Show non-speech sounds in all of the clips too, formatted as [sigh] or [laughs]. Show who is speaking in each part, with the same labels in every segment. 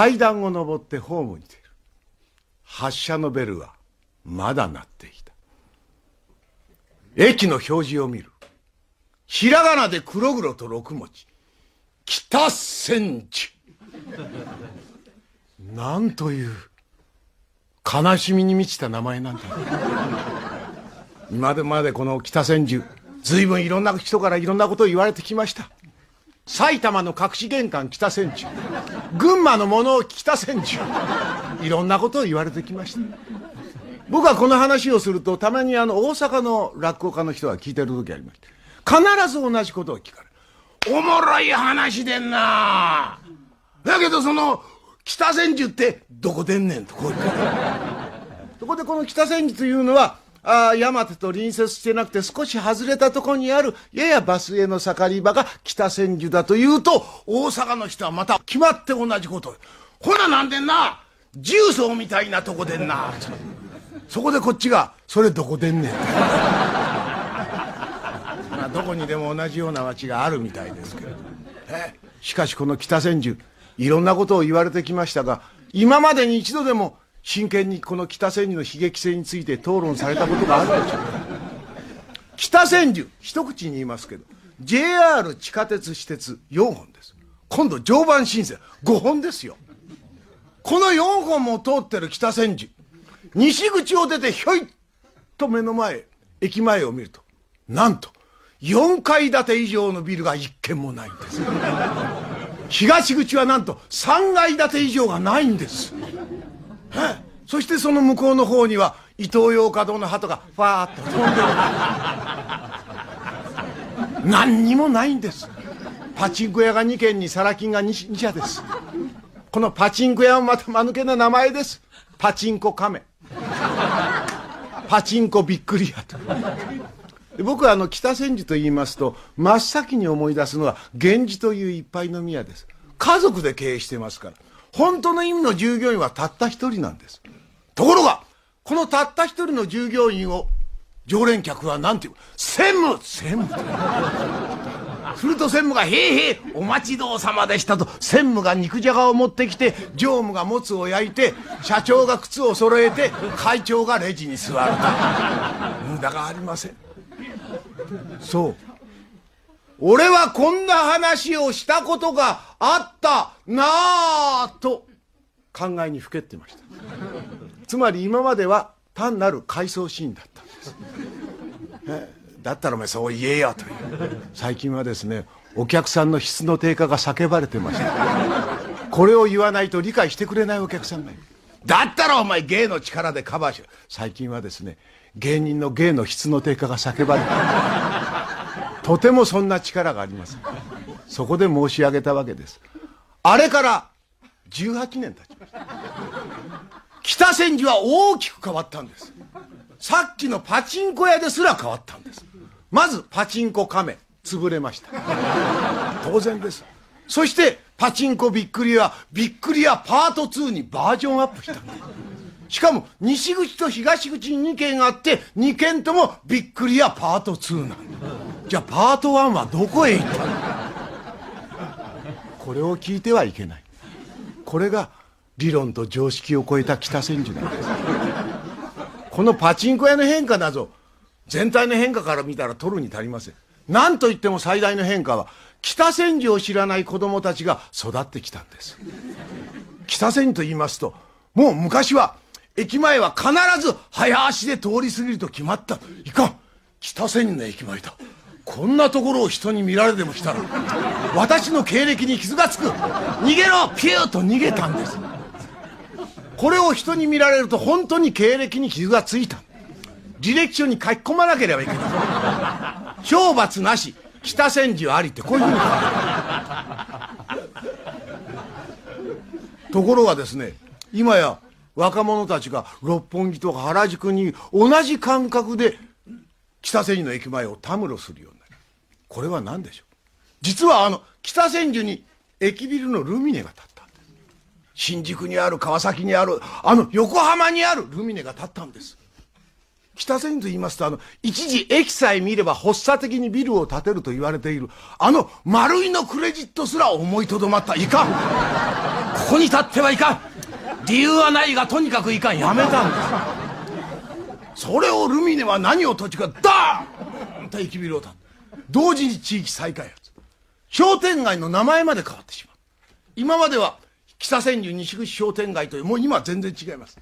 Speaker 1: 階段を上ってホームに出る。発車のベルはまだ鳴っていた。駅の表示を見る。ひらがなで黒々と六文字。北千住。なんという悲しみに満ちた名前なんだ。今までこの北千住随分いろんな人からいろんなことを言われてきました。埼玉の隠し玄関北千住。群馬の物置北千住。いろんなことを言われてきました。僕はこの話をするとたまにあの大阪の落語家の人が聞いてる時ありました必ず同じことを聞かれる。おもろい話でんな。だけどその北千住ってどこでんねんとこう言ってそこでこの北千住というのはあ山手と隣接してなくて少し外れたところにあるややバスへの盛り場が北千住だというと大阪の人はまた決まって同じこと。ほななんでんな重曹みたいなとこでんな。そこでこっちがそれどこでんねん。[laughs] まあどこにでも同じような町があるみたいですけど。えしかしこの北千住いろんなことを言われてきましたが今までに一度でも真剣にこの北千住の悲劇性について討論されたことがあるでしょう。北千住一口に言いますけど JR 地下鉄私鉄4本です。今度常磐新線5本ですよ。この4本も通ってる北千住西口を出てひょいっと目の前駅前を見るとなんと4階建て以上のビルが1軒もないんです。東口はなんと3階建て以上がないんです。そしてその向こうの方には伊東洋華堂の鳩がファーッと飛んでる。何にもないんです。パチンコ屋が2軒にサラ金が 2, 2社です。このパチンコ屋もまた間抜けな名前です。パチンコ亀。パチンコびっくりやと。僕はあの北千住と言いますと真っ先に思い出すのは源氏という一杯飲み屋です。家族で経営してますから。本当の意味の従業員はたった一人なんです。ところがこのたった一人の従業員を常連客は何て言う専務専務。すると専務が「へいへいお待ちどうさまでした」と。専務が肉じゃがを持ってきて常務がもつを焼いて社長が靴を揃えて会長がレジに座ると。無駄がありません。そう。俺はこんな話をしたことがあった。なあと。考えにふけってました。つまり今までは単なる回想シーンだったんです。だったらお前そう言えよという。最近はですねお客さんの質の低下が叫ばれてました。これを言わないと理解してくれないお客さんがいる。だったらお前芸の力でカバーしろ。最近はですね芸人の芸の質の低下が叫ばれてとてもそんな力があります。そこで申し上げたわけです。あれから18年経ちました。北千住は大きく変わったんです。さっきのパチンコ屋ですら変わったんです。まずパチンコ亀潰れました。当然です。そしてパチンコびっくり屋びっくり屋パート2にバージョンアップした。んですしかも西口と東口に2軒あって2軒ともびっくり屋パート2なんだじゃあパート1はどこへ行ったの？これを聞いてはいけない。これが理論と常識を超えた北千住なんですこのパチンコ屋の変化など全体の変化から見たら取るに足りません。何といっても最大の変化は北千住を知らない子供たちが育ってきたんです。北千住と言いますともう昔は駅前は必ず早足で通り過ぎると決まった。いかん。北千住の駅前だ。こんなところを人に見られでもしたら私の経歴に傷がつく。逃げろピューと逃げたんです。これを人に見られると本当に経歴に傷がついた。履歴書に書き込まなければいけない。懲罰なし北千住ありってこういうふうにところがですね今や若者たちが六本木とか原宿に同じ感覚で北千住の駅前をたむろするように。これは何でしょう？実はあの北千住に駅ビルのルミネが建ったんです。新宿にある川崎にあるあの横浜にあるルミネが建ったんです。北千住言いますとあの一時駅さえ見れば発作的にビルを建てると言われているあの丸いのクレジットすら思いとどまった。いかん。ここに立ってはいかん。理由はないがとにかくいかん。やめたんです。それをルミネは何を土地かダーンと生きびろうた。同時に地域再開発。商店街の名前まで変わってしまう。今までは北千住西口商店街というもう今は全然違います。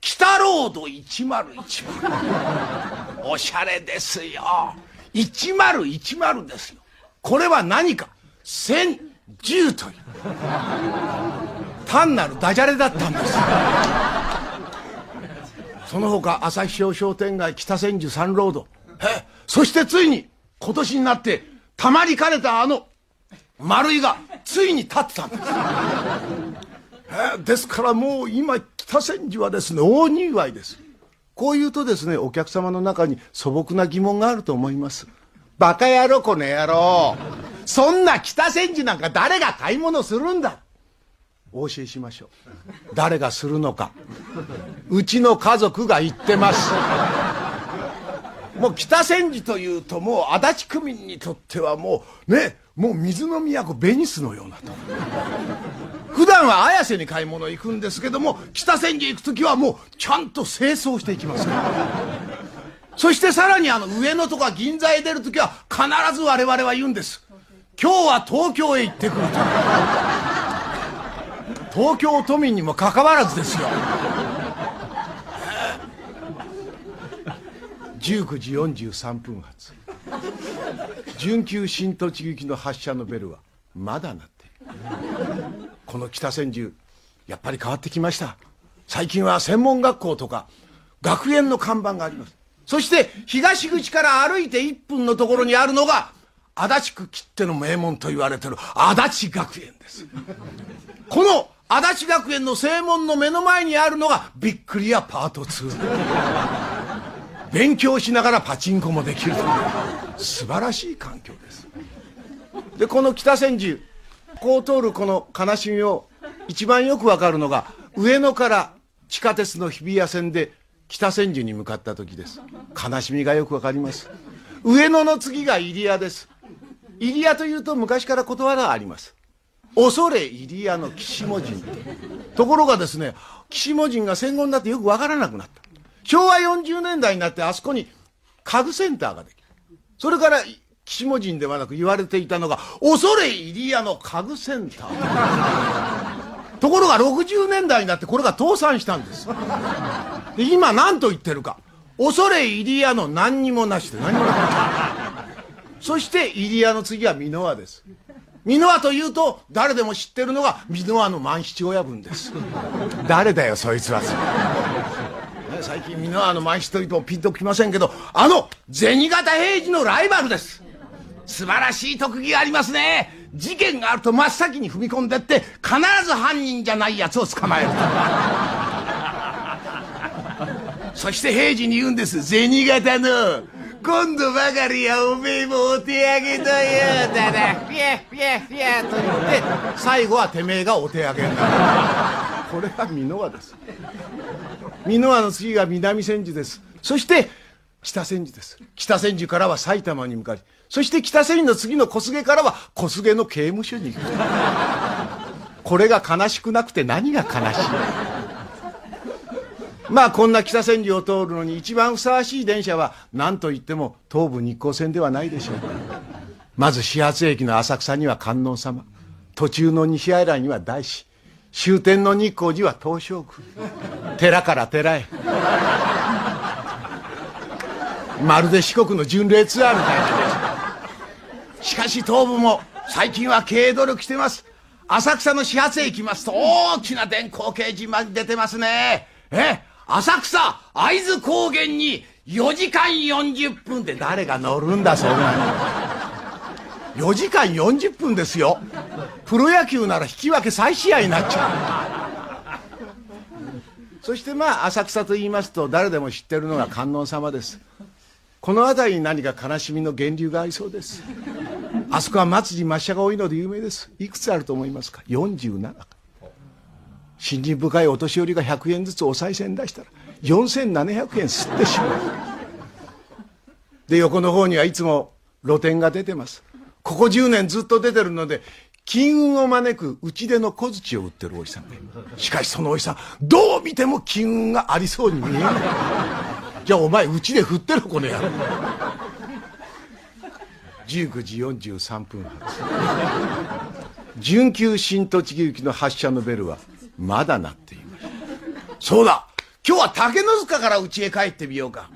Speaker 1: 北ロード1010おしゃれですよ。1010ですよ。これは何か？千10という。単なるダジャレだったんです。その他朝日商商店街北千住三ロード。え？そしてついに今年になってたまりかねたあの丸井がついに立ってた。んですえですからもう今北千住はですね大にぎわいです。こう言うとですねお客様の中に素朴な疑問があると思います。バカ野郎この野郎。そんな北千住なんか誰が買い物するんだ。お教えしましょう。誰がするのか。うちの家族が言ってますもう北千住というともう足立区民にとってはもうねもう水の都ベニスのようなと。[laughs] 普段は綾瀬に買い物行くんですけども北千住行く時はもうちゃんと清掃していきます。[laughs] そしてさらにあの上野とか銀座へ出る時は必ず我々は言うんです。今日は東京へ行ってくると。東京都民にもかかわらずですよ。19時43分発。準急新栃木行きの発車のベルはまだ鳴ってこの北千住やっぱり変わってきました。最近は専門学校とか学園の看板があります。そして東口から歩いて1分のところにあるのが足立区きっての名門と言われてる足立学園です。この足立学園の正門の目の前にあるのがビックリアパート2勉強しながらパチンコもできるという。素晴らしい環境です。でこの北千住こう通るこの悲しみを一番よくわかるのが上野から地下鉄の日比谷線で北千住に向かった時です。悲しみがよくわかります。上野の次が入谷です。入谷というと昔から言葉があります。恐れ入谷の岸門人ところがですね岸門人が戦後になってよくわからなくなった。昭和40年代になってあそこに家具センターができる。それから岸門人ではなく言われていたのが恐れ入谷の家具センター。ところが60年代になってこれが倒産したんです。で今何と言ってるか。恐れ入谷の何にもなしで何もなそして入谷の次は箕輪です。箕輪というと誰でも知ってるのが箕輪の万七親分です。誰だよそいつは。最近みんなあの毎日といてもピンときませんけどあの銭形平次のライバルです。素晴らしい特技がありますね。事件があると真っ先に踏み込んでって必ず犯人じゃないやつを捕まえる。[laughs] そして平次に言うんです。銭形の今度ばかりはおめえもお手上げというだな。フィアフィアフィアと言って最後はてめえがお手上げになる。これが箕輪です。箕輪の次が南千住です。そして北千住です。北千住からは埼玉に向かい。そして北千住の次の小菅からは小菅の刑務所に行く。これが悲しくなくて何が悲しい？まあこんな北千住を通るのに一番ふさわしい電車は何といっても東武日光線ではないでしょうか。まず始発駅の浅草には観音様。途中の西新井には大師。終点の日光寺は東照宮。寺から寺へ。まるで四国の巡礼ツアーみたいなしかし東部も最近は経営努力してます。浅草の始発へ行きますと大きな電光掲示板出てますね。え浅草会津高原に4時間40分って誰が乗るんだそんなに4時間40分ですよ。プロ野球なら引き分け再試合になっちゃう。そしてまあ浅草と言いますと誰でも知ってるのが観音様です。この辺りに何か悲しみの源流がありそうです。あそこは松地抹茶が多いので有名です。いくつあると思いますか？47か。信心深いお年寄りが100円ずつお賽銭出したら4700円吸ってしまう。で横の方にはいつも露店が出てます。ここ10年ずっと出てるので金運を招く打ち出の小槌を売ってるおじさんでしかしそのおじさんどう見ても金運がありそうに見えない。じゃあお前うちで振ってろこの野郎。19時43分発準急新栃木行きの発車のベルはまだ鳴っていましたそうだ。今日は竹の塚から家へ帰ってみようか。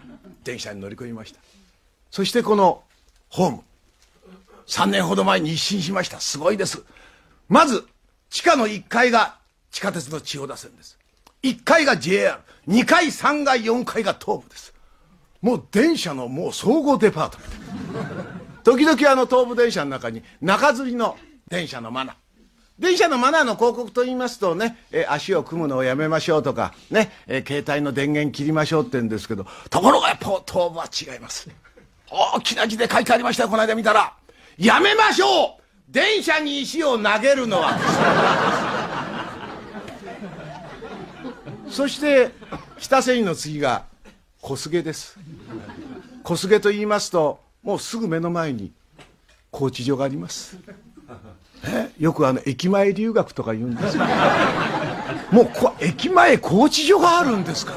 Speaker 1: 電車に乗り込みました。そしてこのホーム。3年ほど前に一新しました。すごいです。まず地下の1階が地下鉄の千代田線です。1階が JR2 階3階4階が東武です。もう電車のもう総合デパート時々あの東武電車の中に中吊りの電車のマナー。電車のマナーの広告と言いますとね、え足を組むのをやめましょうとか、ね、え携帯の電源切りましょうって言うんですけど、ところがやっぱ東武は違います。大きな字で書いてありましたよ、この間見たら。やめましょう電車に石を投げるのは。[laughs] そして、北千住の次が小菅です。小菅と言いますと、もうすぐ目の前に高知所があります。えよくあの駅前留学とか言うんですよ [laughs] もうこ駅前高知所があるんですか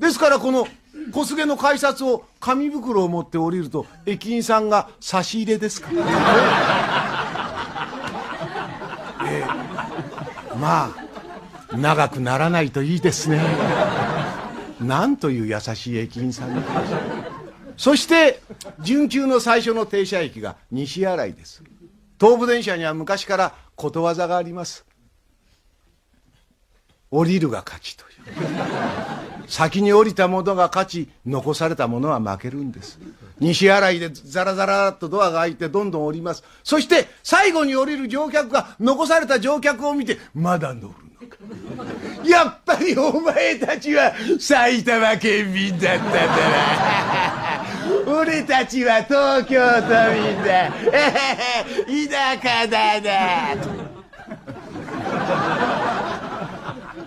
Speaker 1: らですからこの小菅の改札を紙袋を持って降りると駅員さんが差し入れですか？ら、[laughs] え。ー、まあ長くならないといいですね。なんという優しい駅員さんそして準急の最初の停車駅が西新井です。東武電車には昔からことわざがあります。降りるが勝ちという。先に降りた者が勝ち残された者は負けるんです。西新井でザラザラっとドアが開いてどんどん降ります。そして最後に降りる乗客が残された乗客を見てまだ乗るの。かやっぱりお前たちは埼玉県民だったんだな。俺たちは東京都民だ。[laughs] 田舎だな。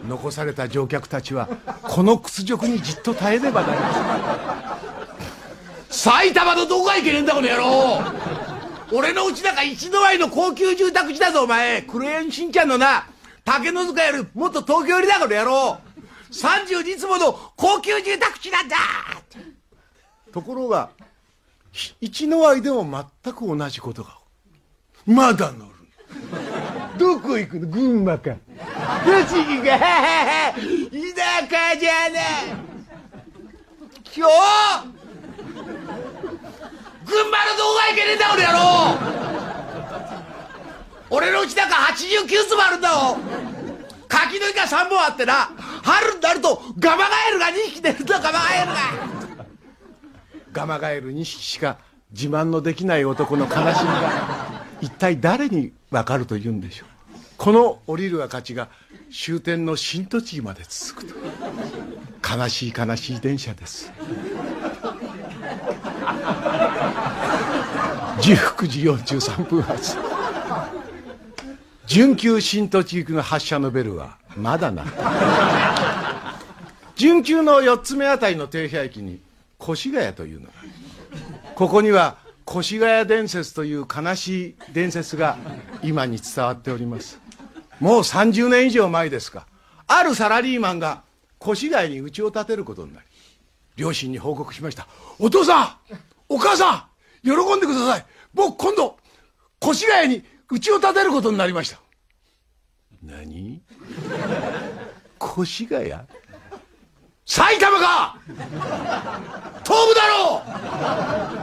Speaker 1: 残された乗客たちはこの屈辱にじっと耐えねばなりません埼玉のどこがいけねえんだこの野郎。俺のうちなんか一度合いの高級住宅地だぞお前。クレヨンしんちゃんのな竹の塚よりもっと東京寄りだこの野郎。32坪の高級住宅地なんだ。ところが一の愛でも全く同じことが。まだ乗る。どこ行くの？群馬か。栃木が田舎じゃね今日。群馬のどこが行けねえんだ俺やろ。俺のうちなんか89坪あるんだよ。柿の木が3本あってな。春になるとガマガエルが2匹出るんだガマガエルが。ガマガエル2匹しか自慢のできない男の悲しみが。一体誰に分かるというんでしょう。この降りるが勝ちが終点の新栃木まで続くと。悲しい悲しい電車です。19時43分発。準急新栃木行きの発車のベルはまだな準急の4つ目あたりの停車駅に越谷というのがここには越谷伝説という悲しい伝説が今に伝わっております。もう30年以上前ですか。あるサラリーマンが越谷に家を建てることになり両親に報告しました。お父さんお母さん喜んでください。僕今度越谷に家を建てることになりました。何？越谷？埼玉か！東部だろ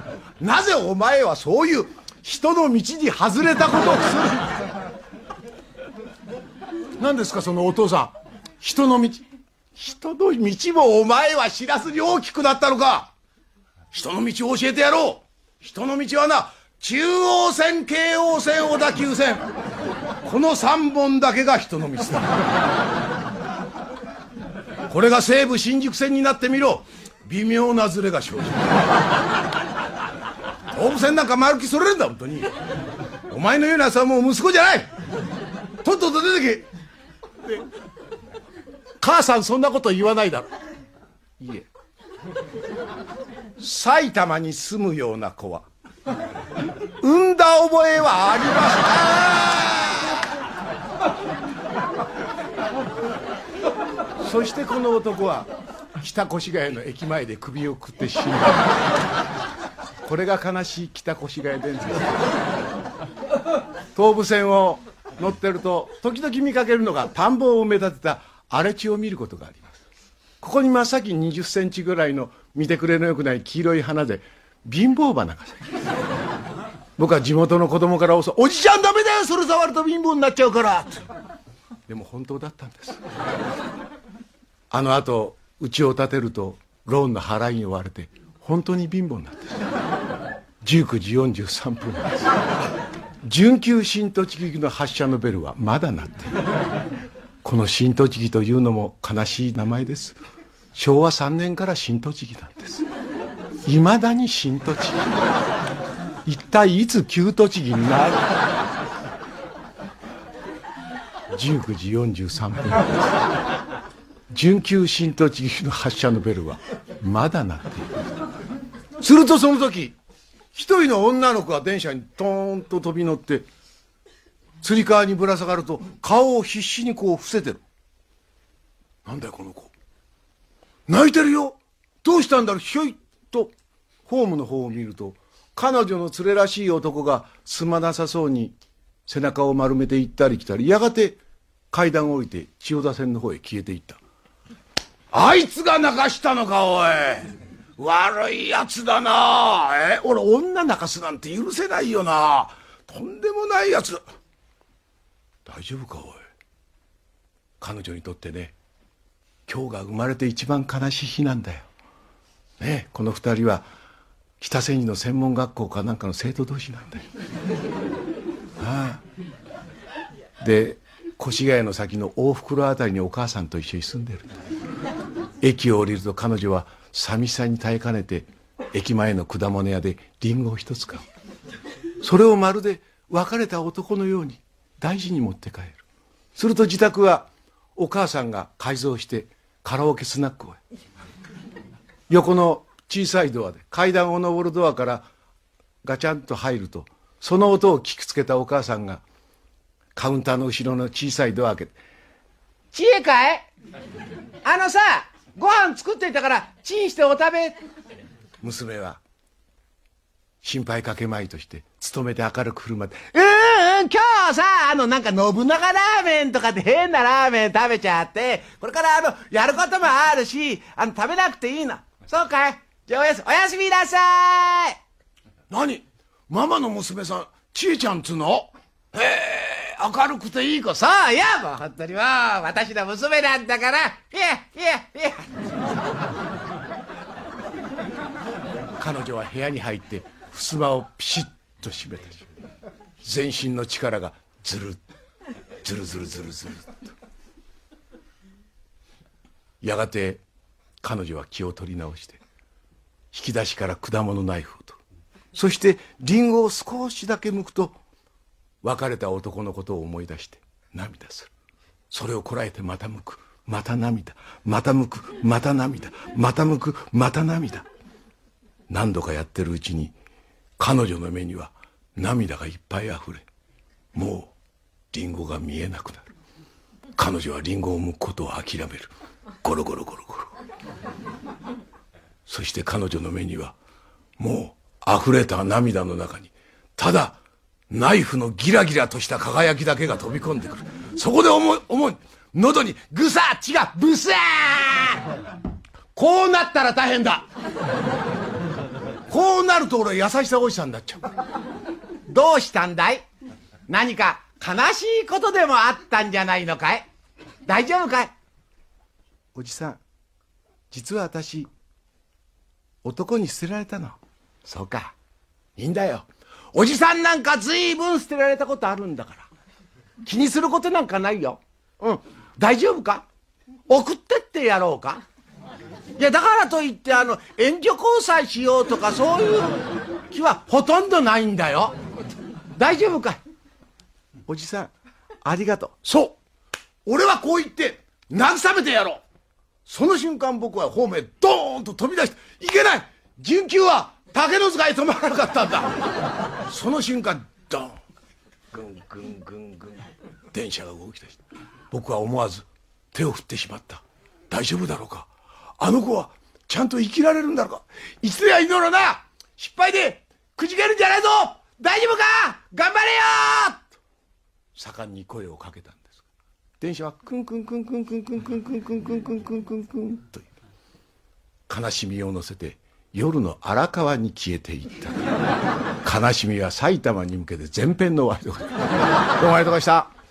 Speaker 1: うなぜお前はそういう人の道に外れたことをする？[laughs] 何ですかそのお父さん。人の道。人の道もお前は知らずに大きくなったのか。人の道を教えてやろう。人の道はな中央線京王線小田急線。この3本だけが人の道だ。これが西武新宿線になってみろ。微妙なズレが生じる。東武なんか丸木それるんだ本当に。お前のようなさはもう息子じゃない。とっとと出てけ。で母さんそんなこと言わないだろ。いえ。埼玉に住むような子は産んだ覚えはありますたそしてこの男は北越谷の駅前で首をくって死んだ。これが悲しい北越谷伝説。東武線を乗ってると時々見かけるのが田んぼを埋め立てた荒れ地を見ることがあります。ここに真っ先に20センチぐらいの見てくれのよくない黄色い花で貧乏花が咲きます僕は地元の子供からおおじちゃんダメだよそれ触ると貧乏になっちゃうから。でも本当だったんです。あのあと家を建てるとローンの払いに追われて本当に貧乏になって19時43分です準急新栃木の発車のベルはまだ鳴っている。この新栃木というのも悲しい名前です。昭和3年から新栃木なんです。いまだに新栃木一体いつ旧栃木になる？19時43分準急新栃木の発車のベルはまだ鳴っている。するとその時一人の女の子が電車にトーンと飛び乗ってつり革にぶら下がると顔を必死にこう伏せてる。なんだよこの子。泣いてるよ。どうしたんだろう。ひょいっとホームの方を見ると彼女の連れらしい男がすまなさそうに背中を丸めて行ったり来たりやがて階段を降りて千代田線の方へ消えていった。あいつが泣かしたのかおい。悪いやつだな。え俺女泣かすなんて許せないよな。とんでもないやつ大丈夫かおい。彼女にとってね今日が生まれて一番悲しい日なんだよ。ねこの二人は北千住の専門学校かなんかの生徒同士なんだよ。ああ。で越谷の先の大袋あたりにお母さんと一緒に住んでる。駅を降りると彼女は寂しさに耐えかねて駅前の果物屋でリンゴを一つ買う。それをまるで別れた男のように大事に持って帰る。すると自宅はお母さんが改造してカラオケスナックを横の小さいドアで階段を上るドアからガチャンと入るとその音を聞きつけたお母さんがカウンターの後ろの小さいドア開けて「知恵かい？あのさご飯作っていたからチンしてお食べ」娘は心配かけまいとして勤めて明るく振る舞って「うんうん今日さあのなんか信長ラーメンとかって変なラーメン食べちゃってこれからあのやることもあるしあの食べなくていいの。そうかい。じゃあおやすおやすみなさい。何？ママの娘さんちえちゃんつうの？へえ明るくていい子さ。あいやもう本当にもう私の娘なんだから。いやいやいや。彼女は部屋に入って襖をピシッと閉めたし全身の力がずるずるずるずるずると。やがて彼女は気を取り直して引き出しから果物ナイフを取る。そしてリンゴを少しだけ剥くと別れた男のことを思い出して涙する。それをこらえてまた剥く。また涙。また剥く。また涙。また剥く。また涙。何度かやってるうちに彼女の目には涙がいっぱいあふれもうリンゴが見えなくなる。彼女はリンゴを剥くことを諦める。ゴロゴロゴロゴロ。そして彼女の目にはもう溢れた涙の中にただナイフのギラギラとした輝きだけが飛び込んでくる。そこで思い思い喉にぐさ血がブサーこうなったら大変だ。こうなると俺優しさおじさんになっちゃう。どうしたんだい？何か悲しいことでもあったんじゃないのかい？大丈夫かい？おじさん実は私男に捨てられたの。そうか。いいんだよおじさんなんか随分捨てられたことあるんだから。気にすることなんかないよ。うん。大丈夫か？送ってってやろうか？いやだからといってあの援助交際しようとかそういう気はほとんどないんだよ。大丈夫かい？おじさんありがとう。そう。俺はこう言って慰めてやろう。その瞬間僕はホームへドーンと飛び出していけない！準急は竹の塚へ止まらなかったんだその瞬間ドン。グングングングン。電車が動き出した。僕は思わず手を振ってしまった。大丈夫だろうか。あの子はちゃんと生きられるんだろうか。いつや祈るな。失敗でくじけるんじゃないぞ。大丈夫か。頑張れよ。盛んに声をかけたんです。電車はクンクンクンクンクンクンクンクンクンクンクンクンクンクンという悲しみを乗せて夜の荒川に消えていった。[laughs] 悲しみは埼玉に向けて前編の終わりとか。どうもありがとうございました。